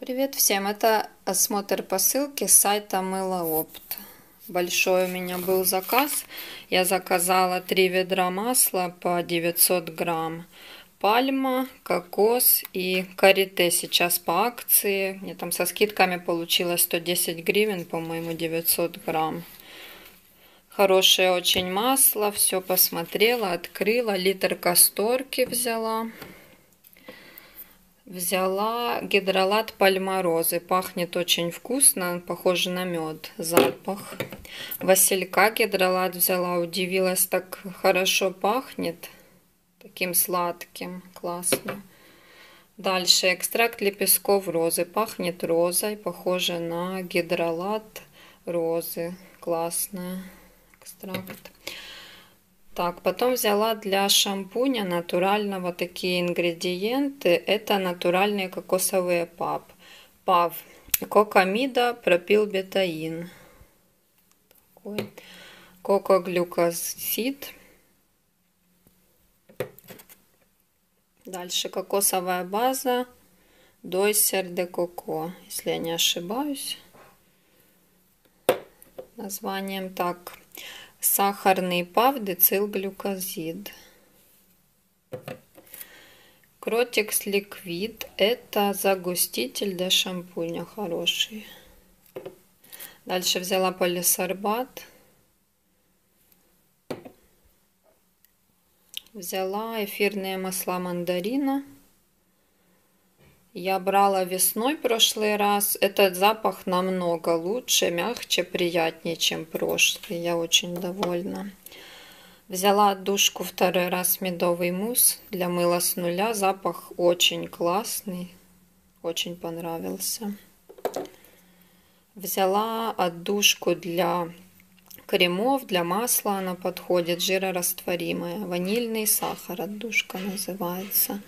Привет всем! Это осмотр посылки с сайта Мылоопт. Большой у меня был заказ. Я заказала 3 ведра масла по 900 грамм. Пальма, кокос и карите сейчас по акции. Мне там со скидками получилось 110 гривен, по-моему, 900 грамм. Хорошее очень масло. Все посмотрела, открыла. Литр касторки взяла. Взяла гидролат пальморозы. Пахнет очень вкусно, похоже на мед. Запах. Василька гидролат взяла. Удивилась, так хорошо пахнет. Таким сладким. Классно. Дальше экстракт лепестков розы. Пахнет розой. Похоже на гидролат розы. Классная экстракт. Так, потом взяла для шампуня натурального такие ингредиенты. Это натуральные кокосовые пап. Пав. Кокамида, пропилбетаин. Такой. Кокоглюкозид. Дальше кокосовая база. Дойсер де коко, если я не ошибаюсь. Названием так сахарный пав децилглюкозид. Crothix Liquid – это загуститель для шампуня хороший. Дальше взяла полисорбат. Взяла эфирные масла мандарина. Я брала весной прошлый раз. Этот запах намного лучше, мягче, приятнее, чем прошлый. Я очень довольна. Взяла отдушку второй раз медовый мусс для мыла с нуля. Запах очень классный. Очень понравился. Взяла отдушку для кремов, для масла она подходит, жирорастворимая. Ванильный сахар отдушка называется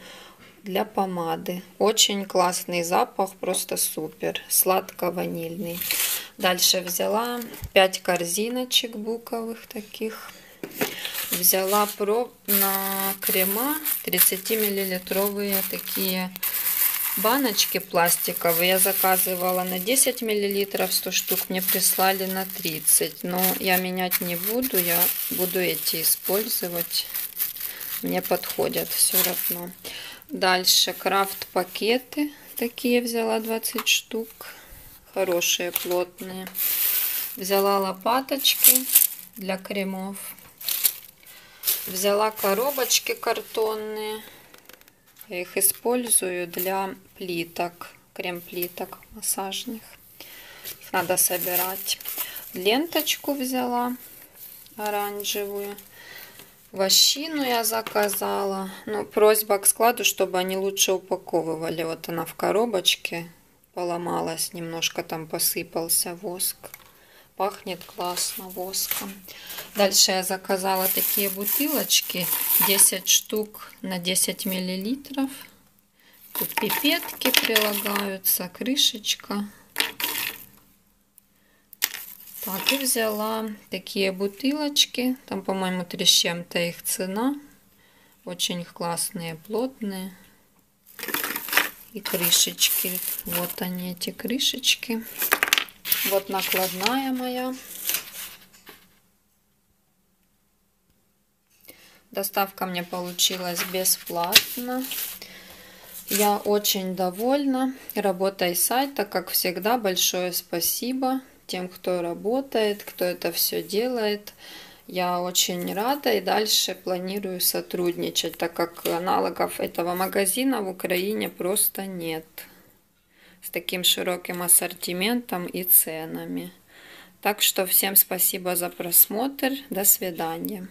для помады. Очень классный запах, просто супер. Сладко-ванильный. Дальше взяла 5 корзиночек буковых таких. Взяла проб на крема 30-миллилитровые такие баночки пластиковые. Я заказывала на 10 миллилитров 100 штук. Мне прислали на 30. Но я менять не буду. Я буду эти использовать. Мне подходят все равно. Дальше крафт пакеты. Такие взяла 20 штук. Хорошие, плотные. Взяла лопаточки для кремов. Взяла коробочки картонные. Я их использую для плиток, крем-плиток массажных. Их надо собирать. Ленточку взяла оранжевую. Вощину я заказала. Ну, просьба к складу, чтобы они лучше упаковывали. Вот она в коробочке поломалась, немножко там посыпался воск. Пахнет классно воском. Дальше я заказала такие бутылочки. 10 штук на 10 миллилитров. Тут пипетки прилагаются, крышечка. Так, и взяла такие бутылочки. Там, по-моему, три с чем-то их цена. Очень классные, плотные. И крышечки. Вот они, эти крышечки. Вот накладная моя. Доставка мне получилась бесплатно. Я очень довольна работой сайта. Как всегда, большое спасибо тем, кто работает, кто это все делает. Я очень рада и дальше планирую сотрудничать, так как аналогов этого магазина в Украине просто нет. С таким широким ассортиментом и ценами. Так что всем спасибо за просмотр. До свидания.